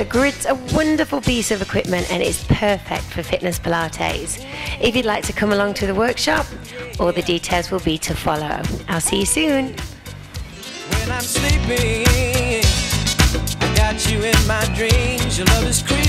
The grid's a wonderful piece of equipment and it's perfect for fitness Pilates. If you'd like to come along to the workshop, all the details will be to follow. I'll see you soon. When I'm sleeping, I got you in my dreams. Your love is creeping.